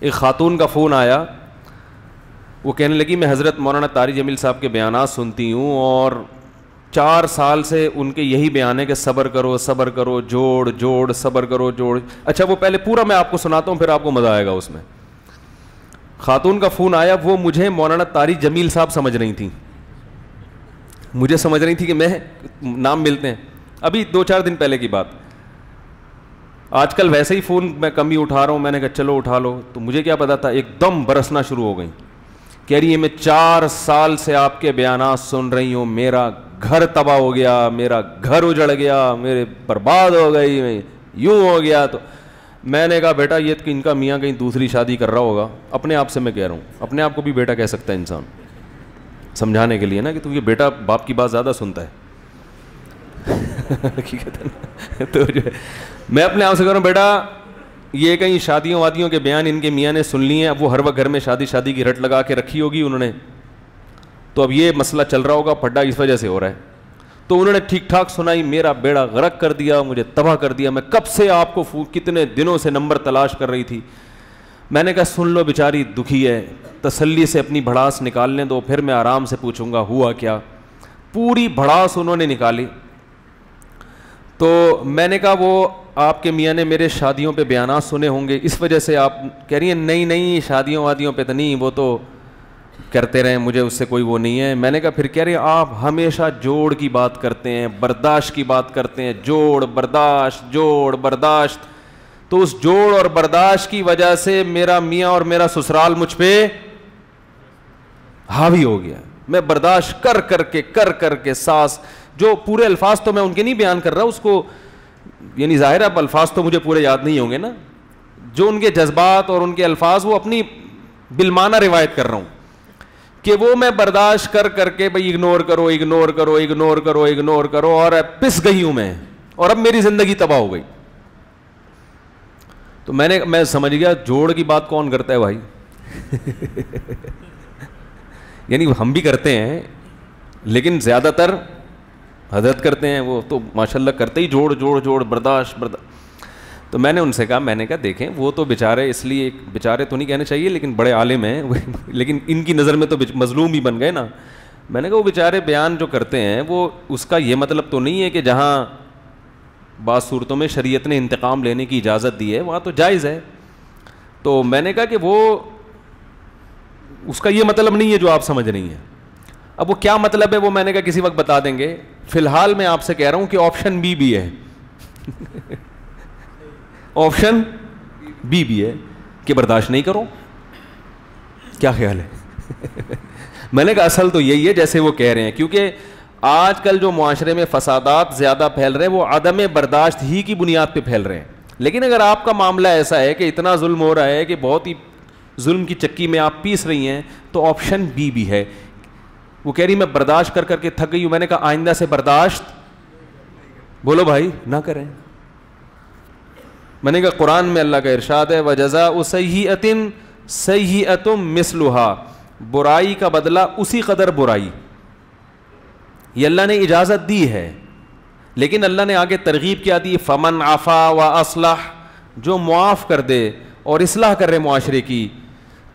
ایک خاتون کا فون آیا۔ وہ کہنے لگی، میں حضرت مولانا طاری جمیل صاحب کے بیانات سنتی ہوں اور چار سال سے ان کے یہی بیان ہے کہ صبر کرو صبر کرو، جوڑ جوڑ، صبر کرو، جوڑ۔ اچھا وہ پہلے پورا میں آپ کو سناتا ہوں، پھر آپ کو مزہ آئے گا اس میں۔ خاتون کا فون آیا، وہ مجھے مولانا طاری جمیل صاحب سمجھ رہی تھیں۔ مجھے سمجھ رہی تھی کہ میں نام ملتے ہیں۔ ابھی دو چار دن پہلے کی بات۔ آج کل ویسے ہی فون میں کم ہی اٹھا رہا ہوں، میں نے کہا چلو اٹھا لو۔ تو مجھے کیا پتا تھا، ایک دم برسنا شروع ہو گئی کہہ رہی ہے میں چار سال سے آپ کے بیانات سن رہی ہوں، میرا گھر تباہ ہو گیا، میرا گھر اجڑ گیا، میرے برباد ہو گئی، میں یوں ہو گیا۔ تو میں نے کہا، بیٹا، یہ ان کا میاں کہیں دوسری شادی کر رہا ہوگا۔ اپنے آپ سے میں کہہ رہا ہوں، اپنے آپ کو بھی بیٹا کہہ سکتا ہے انسان۔ سمجھانے کے لیے نا کہ تو یہ بیٹا باپ کی بات زیادہ سنتا ہے۔ تو جو ہے، میں اپنے آپ سے کہہ رہا ہوں، بیٹا، یہ کہیں شادیوں وادیوں کے بیان ان کے میاں نے سن لیے ہیں، اب وہ ہر وقت گھر میں شادی شادی کی رٹ لگا کے رکھی ہوگی انہوں نے۔ تو اب یہ مسئلہ چل رہا ہوگا، پھڈا اس وجہ سے ہو رہا ہے۔ تو انہوں نے ٹھیک ٹھاک سنائی، میرا بیڑا غرق کر دیا، مجھے تباہ کر دیا۔ میں کب سے آپ کو کتنے دنوں سے نمبر تلاش کر رہی تھی۔ میں نے کہا، سن لو، بیچاری دکھی ہے۔ تسلی سے اپنی بھڑاس نکالنے دو پھر میں آرام سے پوچھوں گا، ہوا کیا؟ پوری بھڑاس انہوں نے نکالی۔ تو میں نے کہا وہ آپ کے میاں نے میرے شادیوں پہ بیانات سنے ہوں گے، اس وجہ سے آپ کہہ رہی ہیں نہیں نہیں شادیوں وادیوں پہ تو نہیں، وہ تو کرتے رہیں، مجھے اس سے کوئی وہ نہیں ہے۔ میں نے کہا پھر کہہ رہے آپ ہمیشہ جوڑ کی بات کرتے ہیں، برداشت کی بات کرتے ہیں، جوڑ، برداشت جوڑ، برداشت۔ تو اس جوڑ اور برداشت کی وجہ سے میرا میاں اور میرا سسرال مجھ پہ حاوی ہو گیا۔ میں برداشت کر کر کے، کر کر کے سانس جو پورے الفاظ تو میں ان کے نہیں بیان کر رہا، اس کو یعنی ظاہر اب الفاظ تو مجھے پورے یاد نہیں ہوں گے نا۔ جو ان کے جذبات اور ان کے الفاظ وہ اپنی بالمانہ روایت کر رہا ہوں۔ کہ وہ میں برداشت کر کر کے بھائی اگنور کرو اگنور کرو اگنور کرو اگنور کرو، اور پس گئی ہوں میں، اور اب میری زندگی تباہ ہو گئی۔ تو میں نے، میں سمجھ گیا جوڑ کی بات کون کرتا ہے بھائی؟ یعنی ہم بھی کرتے ہیں، لیکن زیادہ تر حضرت کرتے ہیں، وہ تو ماشاء اللہ کرتے ہی جوڑ جوڑ جوڑ، برداشت برداشت تو میں نے ان سے کہا، میں نے کہا، دیکھیں، وہ تو بیچارے اس لیے بیچارے تو نہیں کہنے چاہیے، لیکن بڑے عالم ہیں لیکن ان کی نظر میں تو مظلوم ہی بن گئے نا۔ میں نے کہا، وہ بیچارے بیان جو کرتے ہیں، وہ اس کا یہ مطلب تو نہیں ہے کہ جہاں بعض صورتوں میں شریعت نے انتقام لینے کی اجازت دی ہے، وہاں تو جائز ہے۔ تو میں نے کہا کہ وہ اس کا یہ مطلب نہیں ہے جو آپ سمجھ رہی ہیں۔ اب وہ کیا مطلب ہے، وہ میں نے کہا، کسی وقت بتا دیں گے۔ فی الحال میں آپ سے کہہ رہا ہوں کہ آپشن بی بھی ہے۔ آپشن بی بھی ہے کہ برداشت نہیں کرو۔ کیا خیال ہے؟ میں نے کہا اصل تو یہی ہے جیسے وہ کہہ رہے ہیں، کیونکہ آج کل جو معاشرے میں فسادات زیادہ پھیل رہے ہیں، وہ عدم برداشت ہی کی بنیاد پہ پھیل رہے ہیں۔ لیکن اگر آپ کا معاملہ ایسا ہے کہ اتنا ظلم ہو رہا ہے کہ بہت ہی ظلم کی چکی میں آپ پیس رہی ہیں، تو آپشن بی بھی ہے۔ وہ کہہ رہی میں برداشت کر کر کے تھک گئی ہوں. میں نے کہا، آئندہ سے برداشت؟ بولو بھائی، نہ کریں۔ میں نے کہا، قرآن میں اللہ کا ارشاد ہے و جزا صحیح عطن صحیح عتم مسلحا برائی کا بدلہ اسی قدر برائی۔ یہ اللہ نے اجازت دی ہے، لیکن اللہ نے آگے ترغیب کیا دی، فمن آفا و اسلح جو معاف کر دے اور اصلاح کر رہے معاشرے کی۔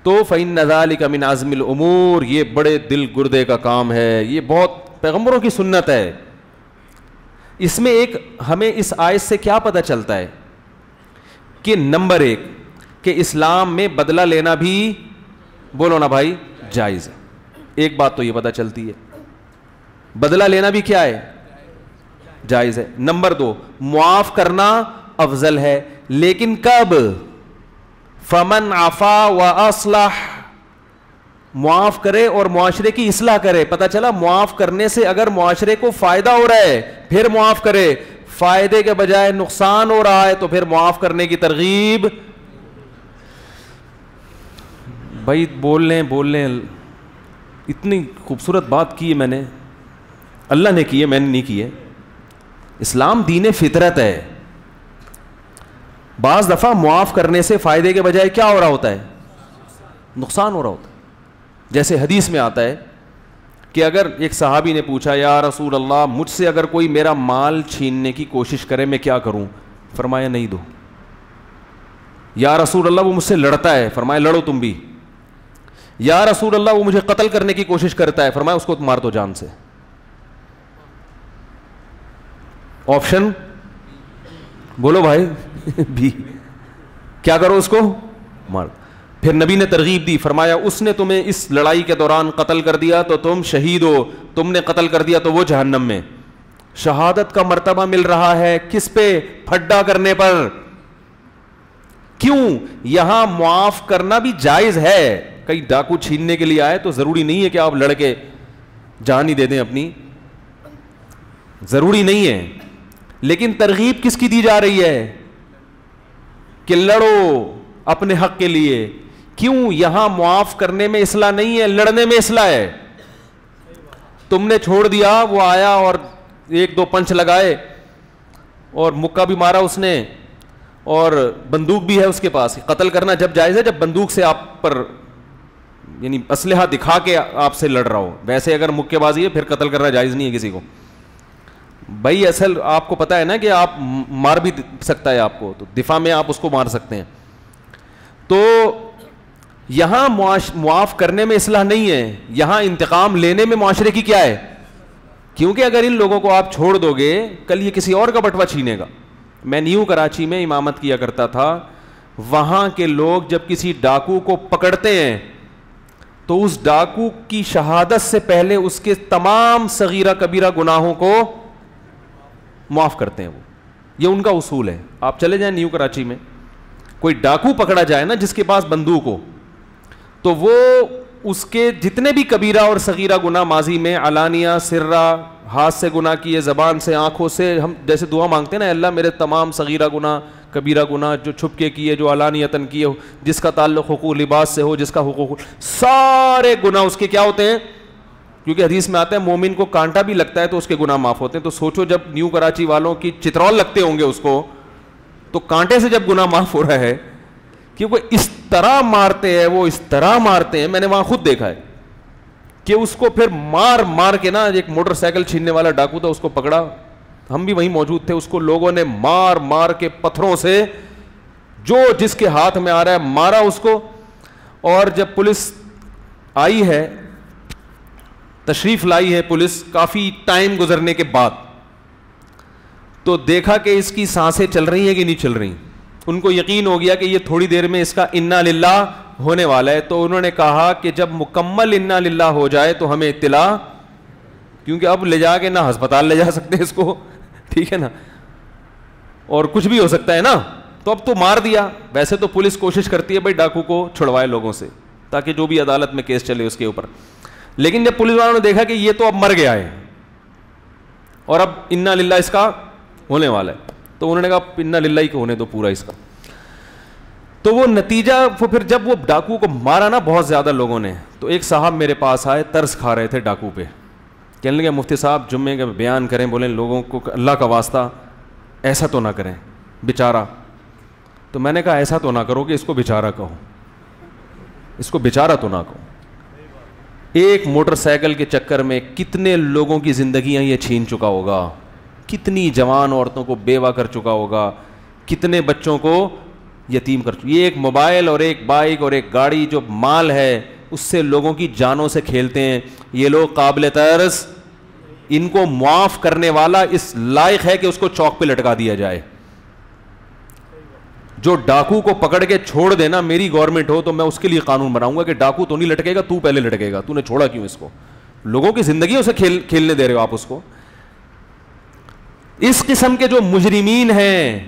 تو فعین نظال کا من عظم العمور یہ بڑے دل گردے کا کام ہے، یہ بہت پیغمبروں کی سنت ہے۔ اس میں ایک، ہمیں اس آیت سے کیا پتہ چلتا ہے؟ کہ نمبر ایک، کہ اسلام میں بدلہ لینا بھی، بولو نا بھائی، جائز ہے۔ ایک بات تو یہ پتہ چلتی ہے۔ بدلہ لینا بھی کیا ہے؟ جائز ہے۔ نمبر دو، معاف کرنا افضل ہے، لیکن کب؟ فمن آفا و اسلح معاف کرے اور معاشرے کی اصلاح کرے۔ پتا چلا، معاف کرنے سے اگر معاشرے کو فائدہ ہو رہا ہے، پھر معاف کرے۔ فائدے کے بجائے نقصان ہو رہا ہے، تو پھر معاف کرنے کی ترغیب۔ بھائی، بول لیں بول لیں۔ اتنی خوبصورت بات کی ہے میں نے۔ اللہ نے کی ہے، میں نے نہیں کی ہے۔ اسلام دین فطرت ہے۔ بعض دفعہ معاف کرنے سے فائدے کے بجائے کیا ہو رہا ہوتا ہے؟ نقصان ہو رہا ہوتا ہے۔ جیسے حدیث میں آتا ہے کہ اگر ایک صحابی نے پوچھا، یا رسول اللہ، مجھ سے اگر کوئی میرا مال چھیننے کی کوشش کرے، میں کیا کروں؟ فرمایا، نہیں دو۔ یا رسول اللہ، وہ مجھ سے لڑتا ہے۔ فرمایا، لڑو تم بھی۔ یا رسول اللہ، وہ مجھے قتل کرنے کی کوشش کرتا ہے۔ فرمایا، اس کو مار دو جان سے۔ آپشن؟ بولو بھائی۔ بھی۔ کیا کرو اس کو؟ مار۔ پھر نبی نے ترغیب دی، فرمایا، اس نے تمہیں اس لڑائی کے دوران قتل کر دیا تو تم شہید ہو۔ تم نے قتل کر دیا تو وہ جہنم میں۔ شہادت کا مرتبہ مل رہا ہے کس پہ؟ پھڈا کرنے پر۔ کیوں؟ یہاں معاف کرنا بھی جائز ہے۔ کئی ڈاکو چھیننے کے لیے آئے تو ضروری نہیں ہے کہ آپ لڑکے جان ہی دے دیں اپنی۔ ضروری نہیں ہے۔ لیکن ترغیب کس کی دی جا رہی ہے؟ کہ لڑو اپنے حق کے لیے۔ کیوں یہاں معاف کرنے میں اصلاح نہیں ہے، لڑنے میں اصلاح ہے۔ تم نے چھوڑ دیا، وہ آیا اور ایک دو پنچ لگائے اور مکہ بھی مارا اس نے اور بندوق بھی ہے اس کے پاس۔ قتل کرنا جب جائز ہے، جب بندوق سے آپ پر یعنی اسلحہ دکھا کے آپ سے لڑ رہا ہو۔ ویسے اگر مکے بازی ہے، پھر قتل کرنا جائز نہیں ہے کسی کو۔ بھائی اصل آپ کو پتا ہے نا کہ آپ مار بھی سکتا ہے آپ کو، تو دفاع میں آپ اس کو مار سکتے ہیں۔ تو یہاں معاف کرنے میں اصلاح نہیں ہے، یہاں انتقام لینے میں معاشرے کی کیا ہے؟ کیونکہ اگر ان لوگوں کو آپ چھوڑ دو گے، کل یہ کسی اور کا بٹوا چھینے گا۔ میں نیو کراچی میں امامت کیا کرتا تھا، وہاں کے لوگ جب کسی ڈاکو کو پکڑتے ہیں، تو اس ڈاکو کی شہادت سے پہلے اس کے تمام صغیرہ کبیرہ گناہوں کو معاف کرتے ہیں وہ۔ یہ ان کا اصول ہے۔ آپ چلے جائیں نیو کراچی میں۔ کوئی ڈاکو پکڑا جائے نا جس کے پاس بندوق ہو، تو وہ اس کے جتنے بھی کبیرہ اور صغیرہ گناہ ماضی میں علانیہ سرا ہاتھ سے گناہ کیے، زبان سے، آنکھوں سے، ہم جیسے دعا مانگتے ہیں نا اللہ میرے تمام صغیرہ گناہ، کبیرہ گناہ جو چھپ کے کیے، جو علانیتاً کیے ہو، جس کا تعلق حقوق لباس سے ہو، جس کا حقوق، سارے گناہ اس کے کیا ہوتے ہیں؟ کیونکہ حدیث میں آتا ہے مومن کو کانٹا بھی لگتا ہے تو اس کے گناہ معاف ہوتے ہیں۔ تو سوچو جب نیو کراچی والوں کی چترول لگتے ہوں گے اس کو، تو کانٹے سے جب گناہ معاف ہو رہا ہے، کیونکہ اس طرح مارتے ہیں، وہ اس طرح مارتے ہیں، میں نے وہاں خود دیکھا ہے کہ اس کو پھر مار مار کے نا ایک موٹر سائیکل چھیننے والا ڈاکو تھا، اس کو پکڑا۔ ہم بھی وہیں موجود تھے، اس کو لوگوں نے مار مار کے پتھروں سے جو جس کے ہاتھ میں آ رہا ہے مارا اس کو۔ اور جب پولیس آئی ہے تشریف لائی ہے پولیس کافی ٹائم گزرنے کے بعد۔ تو دیکھا کہ اس کی سانسیں چل رہی ہیں کہ نہیں چل رہی۔ ان کو یقین ہو گیا کہ یہ تھوڑی دیر میں اس کا انا للہ ہونے والا ہے۔ تو انہوں نے کہا کہ جب مکمل انا للہ ہو جائے تو ہمیں اطلاع، کیونکہ اب لے جا کے نہ ہسپتال لے جا سکتے اس کو۔ ٹھیک ہے نا؟ اور کچھ بھی ہو سکتا ہے نا؟ تو اب تو مار دیا۔ ویسے تو پولیس کوشش کرتی ہے بھائی ڈاکو کو چھڑوائے لوگوں سے، تاکہ جو بھی عدالت میں کیس چلے اس کے اوپر۔ لیکن جب پولیس والوں نے دیکھا کہ یہ تو اب مر گیا ہے اور اب انا للہ اس کا ہونے والا ہے، تو انہوں نے کہا انا للہ ہی کو ہونے دو پورا اس کا۔ تو وہ نتیجہ وہ پھر جب وہ ڈاکو کو مارا نا بہت زیادہ لوگوں نے، تو ایک صاحب میرے پاس آئے، ترس کھا رہے تھے ڈاکو پہ۔ کہنے لگے، مفتی صاحب، جمعے کا بیان کریں، بولیں لوگوں کو اللہ کا واسطہ، ایسا تو نہ کریں بیچارہ تو میں نے کہا، ایسا تو نہ کرو کہ اس کو بیچارہ کہو۔ اس کو بیچارہ تو نہ کہو۔ ایک موٹر سائیکل کے چکر میں کتنے لوگوں کی زندگیاں یہ چھین چکا ہوگا؟ کتنی جوان عورتوں کو بیوہ کر چکا ہوگا؟ کتنے بچوں کو یتیم کر چکا یہ ایک موبائل اور ایک بائک اور ایک گاڑی جو مال ہے، اس سے لوگوں کی جانوں سے کھیلتے ہیں۔ یہ لوگ قابل طرز ان کو معاف کرنے والا اس لائق ہے کہ اس کو چوک پہ لٹکا دیا جائے۔ جو ڈاکو کو پکڑ کے چھوڑ دینا میری گورنمنٹ ہو تو میں اس کے لیے قانون بناؤں گا کہ ڈاکو تو نہیں لٹکے گا، تو پہلے لٹکے گا۔ تو نے چھوڑا کیوں اس کو؟ لوگوں کی زندگی اسے کھیل، کھیلنے دے رہے ہو آپ اس کو۔ اس قسم کے جو مجرمین ہیں،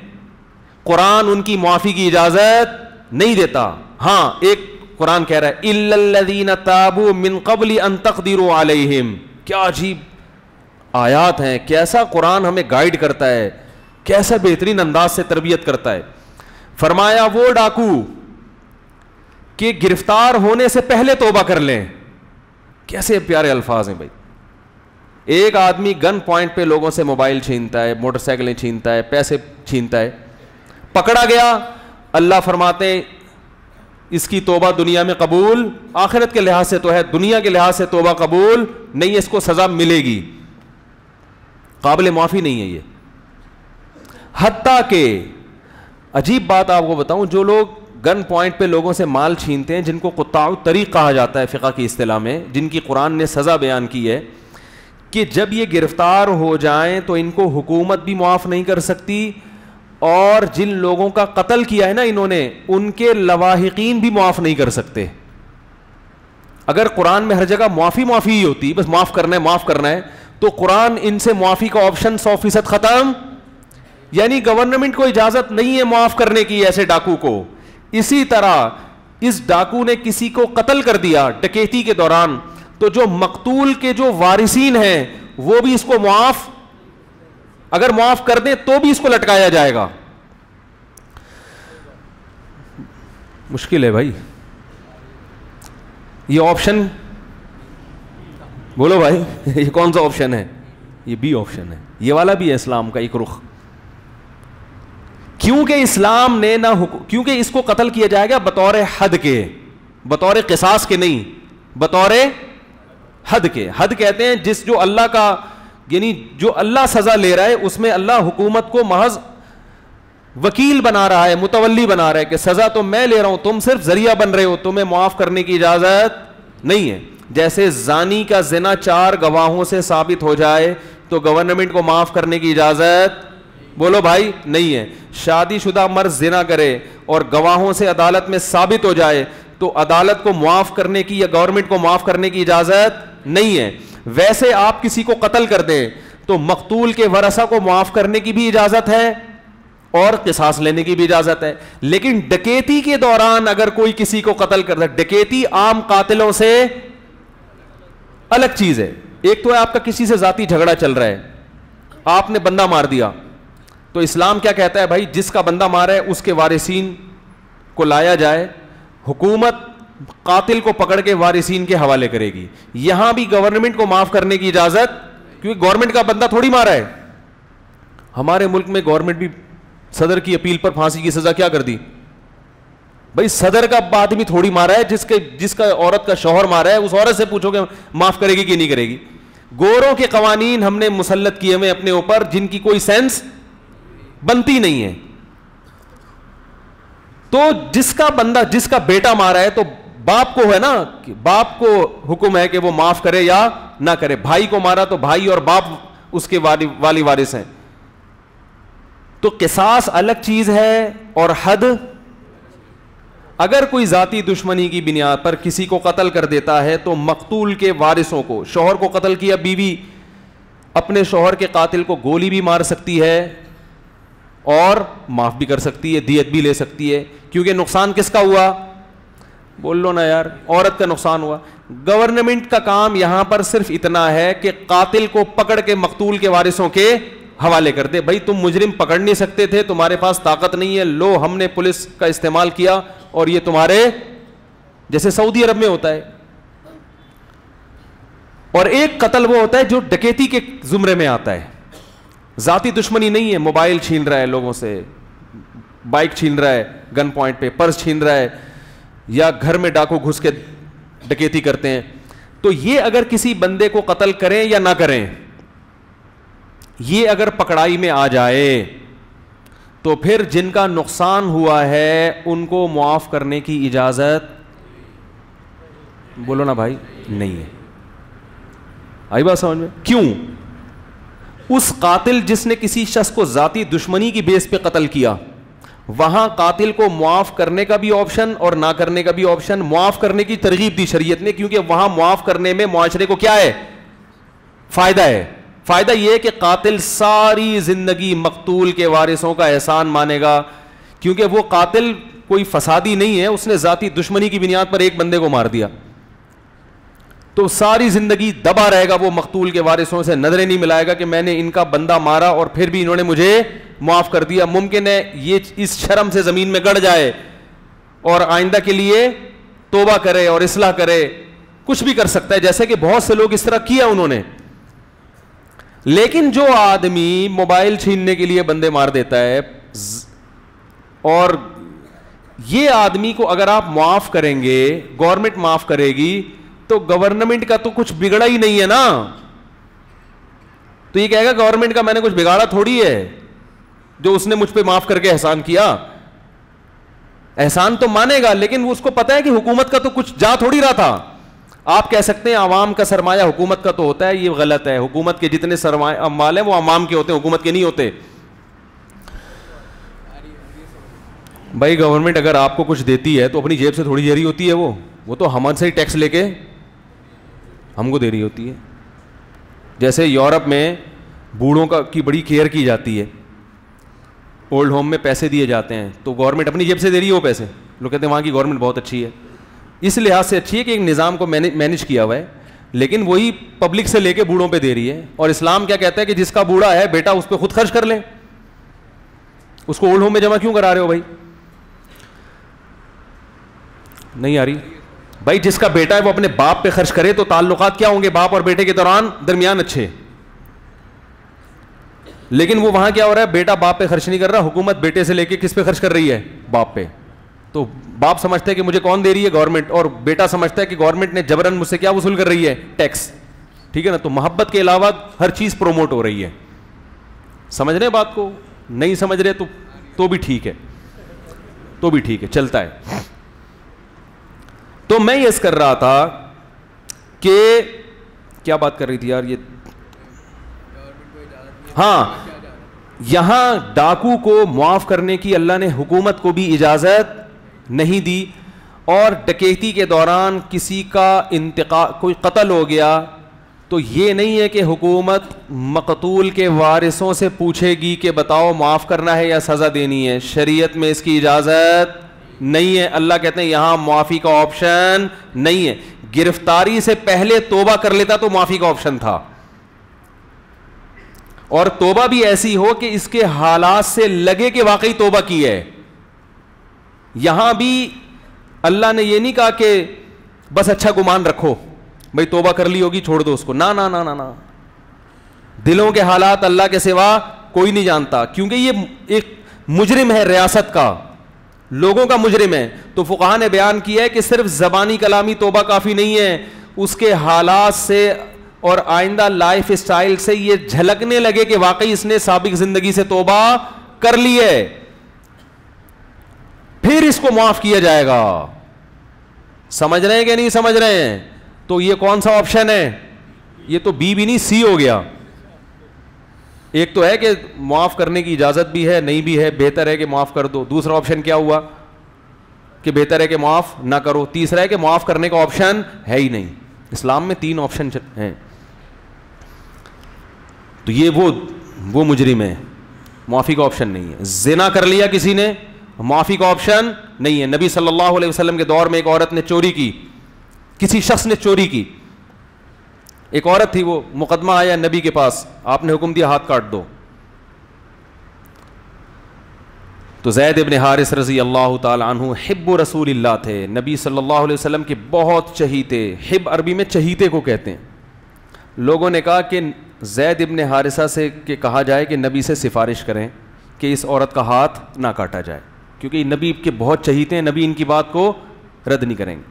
قرآن ان کی معافی کی اجازت نہیں دیتا۔ ہاں ایک قرآن کہہ رہا ہے الدین تابو من قبل ان علیہم کیا عجیب آیات ہیں، کیسا قرآن ہمیں گائیڈ کرتا ہے، کیسا بہترین انداز سے تربیت کرتا ہے۔ فرمایا وہ ڈاکو کہ گرفتار ہونے سے پہلے توبہ کر لیں۔ کیسے پیارے الفاظ ہیں بھائی؟ ایک آدمی گن پوائنٹ پہ لوگوں سے موبائل چھینتا ہے، موٹر سائیکلیں چھینتا ہے، پیسے چھینتا ہے۔ پکڑا گیا، اللہ فرماتے اس کی توبہ دنیا میں قبول، آخرت کے لحاظ سے تو ہے، دنیا کے لحاظ سے توبہ قبول، نہیں اس کو سزا ملے گی۔ قابل معافی نہیں ہے یہ۔ حتیٰ کہ عجیب بات آپ کو بتاؤں، جو لوگ گن پوائنٹ پہ لوگوں سے مال چھینتے ہیں، جن کو قطع طریق کہا جاتا ہے فقہ کی اصطلاح میں، جن کی قرآن نے سزا بیان کی ہے کہ جب یہ گرفتار ہو جائیں تو ان کو حکومت بھی معاف نہیں کر سکتی اور جن لوگوں کا قتل کیا ہے نا انہوں نے، ان کے لواحقین بھی معاف نہیں کر سکتے۔ اگر قرآن میں ہر جگہ معافی معافی ہی ہوتی، بس معاف کرنا ہے، معاف کرنا ہے، تو قرآن ان سے معافی کا آپشن سو فیصد ختم۔ یعنی گورنمنٹ کو اجازت نہیں ہے معاف کرنے کی ایسے ڈاکو کو۔ اسی طرح اس ڈاکو نے کسی کو قتل کر دیا ڈکیتی کے دوران۔ تو جو مقتول کے جو وارثین ہیں، وہ بھی اس کو معاف۔ اگر معاف کر دیں تو بھی اس کو لٹکایا جائے گا۔ مشکل ہے بھائی۔ یہ آپشن بولو بھائی، یہ کون سا آپشن ہے؟ یہ بی آپشن ہے۔ یہ والا بھی ہے اسلام کا ایک رخ۔ کیونکہ اسلام نے نہ کیونکہ اس کو قتل کیا جائے گا بطور حد کے، بطور قصاص کے نہیں، بطور حد کے۔ حد کہتے ہیں جس جو اللہ کا یعنی جو اللہ سزا لے رہا ہے، اس میں اللہ حکومت کو محض وکیل بنا رہا ہے، متولی بنا رہا ہے کہ سزا تو میں لے رہا ہوں، تم صرف ذریعہ بن رہے ہو، تمہیں معاف کرنے کی اجازت نہیں ہے۔ جیسے زانی کا زنا چار گواہوں سے ثابت ہو جائے، تو گورنمنٹ کو معاف کرنے کی اجازت بولو بھائی، نہیں ہے۔ شادی شدہ مرد زنا کرے اور گواہوں سے عدالت میں ثابت ہو جائے تو عدالت کو معاف کرنے کی یا گورنمنٹ کو معاف کرنے کی اجازت نہیں ہے۔ ویسے آپ کسی کو قتل کر دیں تو مقتول کے ورثہ کو معاف کرنے کی بھی اجازت ہے اور قصاص لینے کی بھی اجازت ہے۔ لیکن ڈکیتی کے دوران اگر کوئی کسی کو قتل کر دے، ڈکیتی عام قاتلوں سے الگ چیز ہے۔ ایک تو ہے آپ کا کسی سے ذاتی جھگڑا چل رہا ہے۔ آپ نے بندہ مار دیا۔ تو اسلام کیا کہتا ہے بھائی؟ جس کا بندہ مارا ہے، اس کے وارثین کو لایا جائے۔ حکومت قاتل کو پکڑ کے وارثین کے حوالے کرے گی۔ یہاں بھی گورنمنٹ کو معاف کرنے کی اجازت، کیونکہ گورنمنٹ کا بندہ تھوڑی مارا ہے۔ ہمارے ملک میں گورنمنٹ بھی صدر کی اپیل پر پھانسی کی سزا کیا کر دی؟ بھائی، صدر کا آدمی تھوڑی مارا ہے، جس کے، جس کا عورت کا شوہر مارا ہے، اس عورت سے پوچھو کہ معاف کرے گی کہ نہیں کرے گی۔ گوروں کے قوانین ہم نے مسلط کیے ہوئے اپنے اوپر، جن کی کوئی سینس بنتی نہیں ہے۔ تو جس کا بندہ، جس کا بیٹا مارا ہے تو باپ کو ہے نا، باپ کو حکم ہے کہ وہ معاف کرے یا نہ کرے۔ بھائی کو مارا تو بھائی اور باپ اس کے والی وارث ہیں۔ تو قصاص الگ چیز ہے اور حد۔ اگر کوئی ذاتی دشمنی کی بنیاد پر کسی کو قتل کر دیتا ہے تو مقتول کے وارثوں کو، شوہر کو قتل کیا بیوی، اپنے شوہر کے قاتل کو گولی بھی مار سکتی ہے۔ اور معاف بھی کر سکتی ہے، دیت بھی لے سکتی ہے۔ کیونکہ نقصان کس کا ہوا؟ بول لو نا یار، عورت کا نقصان ہوا۔ گورنمنٹ کا کام یہاں پر صرف اتنا ہے کہ قاتل کو پکڑ کے مقتول کے وارثوں کے حوالے کر دے۔ بھائی، تم مجرم پکڑ نہیں سکتے تھے، تمہارے پاس طاقت نہیں ہے۔ لو، ہم نے پولیس کا استعمال کیا اور یہ تمہارے جیسے سعودی عرب میں ہوتا ہے۔ اور ایک قتل وہ ہوتا ہے جو ڈکیتی کے زمرے میں آتا ہے۔ ذاتی دشمنی نہیں ہے، موبائل چھین رہا ہے لوگوں سے، بائک چھین رہا ہے، گن پوائنٹ پہ پرس چھین رہا ہے، یا گھر میں ڈاکو گھس کے ڈکیتی کرتے ہیں۔ تو یہ اگر کسی بندے کو قتل کریں یا نہ کریں، یہ اگر پکڑائی میں آ جائے، تو پھر جن کا نقصان ہوا ہے، ان کو معاف کرنے کی اجازت بولو نا بھائی، نہیں ہے۔ آئی بات سمجھ میں؟ کیوں؟ اس قاتل جس نے کسی شخص کو ذاتی دشمنی کی بیس پہ قتل کیا۔ وہاں قاتل کو معاف کرنے کا بھی آپشن اور نہ کرنے کا بھی آپشن معاف کرنے کی ترغیب دی شریعت نے، کیونکہ وہاں معاف کرنے میں معاشرے کو کیا ہے؟ فائدہ ہے۔ فائدہ یہ کہ قاتل ساری زندگی مقتول کے وارثوں کا احسان مانے گا۔ کیونکہ وہ قاتل کوئی فسادی نہیں ہے، اس نے ذاتی دشمنی کی بنیاد پر ایک بندے کو مار دیا۔ تو ساری زندگی دبا رہے گا وہ مقتول کے وارثوں سے نظریں نہیں ملائے گا کہ میں نے ان کا بندہ مارا اور پھر بھی انہوں نے مجھے معاف کر دیا۔ ممکن ہے یہ اس شرم سے زمین میں گڑ جائے اور آئندہ کے لیے توبہ کرے اور اصلاح کرے۔ کچھ بھی کر سکتا ہے، جیسے کہ بہت سے لوگ اس طرح کیا انہوں نے۔ لیکن جو آدمی موبائل چھیننے کے لیے بندے مار دیتا ہے، اور یہ آدمی کو اگر آپ معاف کریں گے، گورنمنٹ معاف کرے گی تو گورنمنٹ کا تو کچھ بگڑا ہی نہیں ہے نا۔ تو یہ کہے گا گورنمنٹ کا میں نے کچھ بگاڑا تھوڑی ہے۔ جو اس نے مجھ پہ معاف کر کے احسان کیا۔ احسان تو مانے گا، لیکن اس کو پتا ہے کہ حکومت کا تو کچھ جا تھوڑی رہا تھا۔ آپ کہہ سکتے ہیں عوام کا سرمایہ حکومت کا تو ہوتا ہے، یہ غلط ہے۔ حکومت کے جتنے سرمایہ مال ہیں، وہ عوام کے ہوتے ہیں، حکومت کے نہیں ہوتے۔ بھائی گورنمنٹ اگر آپ کو کچھ دیتی ہے تو اپنی جیب سے تھوڑی دے ہوتی ہے وہ۔ وہ تو ہمن سے ہی ٹیکس لے کے ہم کو دے رہی ہوتی ہے۔ جیسے یورپ میں بوڑھوں کا کی بڑی کیئر کی جاتی ہے۔ اولڈ ہوم میں پیسے دیے جاتے ہیں۔ تو گورنمنٹ اپنی جیب سے دے رہی ہے وہ پیسے۔ لوگ کہتے ہیں وہاں کی گورنمنٹ بہت اچھی ہے۔ اس لحاظ سے اچھی ہے کہ ایک نظام کو مینج کیا ہوا ہے۔ لیکن وہی پبلک سے لے کے بوڑھوں پہ دے رہی ہے۔ اور اسلام کیا کہتا ہے کہ جس کا بوڑھا ہے، بیٹا اس پہ خود خرچ کر لیں۔ اس کو اولڈ ہوم میں جمع کیوں کرا رہے ہو بھائی؟ نہیں آ رہی۔ بھائی، جس کا بیٹا ہے وہ اپنے باپ پہ خرچ کرے تو تعلقات کیا ہوں گے؟ باپ اور بیٹے کے دوران درمیان اچھے۔ لیکن وہ وہاں کیا ہو رہا ہے؟ بیٹا باپ پہ خرچ نہیں کر رہا، حکومت بیٹے سے لے کے کس پہ خرچ کر رہی ہے؟ باپ پہ۔ تو باپ سمجھتا ہے کہ مجھے کون دے رہی ہے گورنمنٹ اور بیٹا سمجھتا ہے کہ گورنمنٹ نے جبرن مجھ سے کیا وصول کر رہی ہے؟ ٹیکس ٹھیک ہے نا؟ تو محبت کے علاوہ ہر چیز پروموٹ ہو رہی ہے۔ سمجھ رہے بات کو؟ نہیں سمجھ رہے تو تو بھی ٹھیک ہے۔ تو بھی ٹھیک ہے، چلتا ہے۔ تو میں یس کر رہا تھا کہ کیا بات کر رہی تھی یار یہ؟ ہاں یہاں ڈاکو کو معاف کرنے کی اللہ نے حکومت کو بھی اجازت نہیں دی اور ڈکیتی کے دوران کسی کا انتقال کوئی قتل ہو گیا تو یہ نہیں ہے کہ حکومت مقتول کے وارثوں سے پوچھے گی کہ بتاؤ معاف کرنا ہے یا سزا دینی ہے، شریعت میں اس کی اجازت نہیں ہے۔ اللہ کہتے ہیں، یہاں معافی کا آپشن نہیں ہے۔ گرفتاری سے پہلے توبہ کر لیتا تو معافی کا آپشن تھا۔ اور توبہ بھی ایسی ہو کہ اس کے حالات سے لگے کہ واقعی توبہ کی ہے۔ یہاں بھی اللہ نے یہ نہیں کہا کہ بس اچھا گمان رکھو، بھائی توبہ کر لی ہوگی، چھوڑ دو اس کو۔ نہ نہ۔ دلوں کے حالات اللہ کے سوا کوئی نہیں جانتا، کیونکہ یہ ایک مجرم ہے ریاست کا۔ لوگوں کا مجرم ہے۔ تو فقہ نے بیان کیا ہے کہ صرف زبانی کلامی توبہ کافی نہیں ہے، اس کے حالات سے اور آئندہ لائف اسٹائل سے یہ جھلکنے لگے کہ واقعی اس نے سابق زندگی سے توبہ کر لی ہے۔ پھر اس کو معاف کیا جائے گا۔ سمجھ رہے ہیں کہ نہیں سمجھ رہے ہیں؟ تو یہ کون سا آپشن ہے؟ یہ تو بی بھی نہیں، سی ہو گیا۔ ایک تو ہے کہ معاف کرنے کی اجازت بھی ہے، نہیں بھی ہے، بہتر ہے کہ معاف کر دو۔ دوسرا آپشن کیا ہوا؟ کہ بہتر ہے کہ معاف نہ کرو۔ تیسرا ہے کہ معاف کرنے کا آپشن ہے ہی نہیں۔ اسلام میں تین آپشن ہیں۔ تو یہ وہ وہ مجرم ہے معافی کا آپشن نہیں ہے۔ زنا کر لیا کسی نے، معافی کا آپشن نہیں ہے۔ نبی صلی اللہ علیہ وسلم کے دور میں ایک عورت نے چوری کی۔ کسی شخص نے چوری کی۔ ایک عورت تھی وہ مقدمہ آیا نبی کے پاس، آپ نے حکم دیا ہاتھ کاٹ دو۔ تو زید ابن حارث رضی اللہ تعالیٰ عنہ حب رسول اللہ تھے۔ نبی صلی اللہ علیہ وسلم کے بہت چہیتے، حب عربی میں چہیتے کو کہتے ہیں۔ لوگوں نے کہا کہ زید ابن حارثہ سے کہ کہا جائے کہ نبی سے سفارش کریں کہ اس عورت کا ہاتھ نہ کاٹا جائے۔ کیونکہ نبی کے بہت چہیتے ہیں، نبی ان کی بات کو رد نہیں کریں گے۔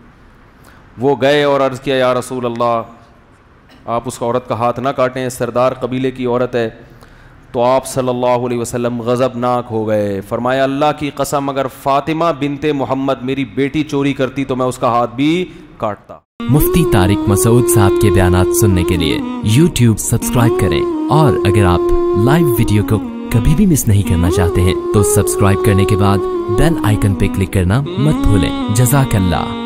وہ گئے اور عرض کیا، یا رسول اللہ آپ اس عورت کا ہاتھ نہ کاٹیں، سردار قبیلے کی عورت ہے۔ تو آپ صلی اللہ علیہ وسلم غضب ناک ہو گئے۔ فرمایا، اللہ کی قسم، اگر فاطمہ بنتے محمد میری بیٹی چوری کرتی تو میں اس کا ہاتھ بھی کاٹتا۔ مفتی طارق مسعود صاحب کے بیانات سننے کے لیے یوٹیوب سبسکرائب کریں۔ اور اگر آپ لائیو ویڈیو کو کبھی بھی مس نہیں کرنا چاہتے ہیں، تو سبسکرائب کرنے کے بعد بیل آئیکن پہ کلک کرنا مت بھولیں۔ جزاک اللہ۔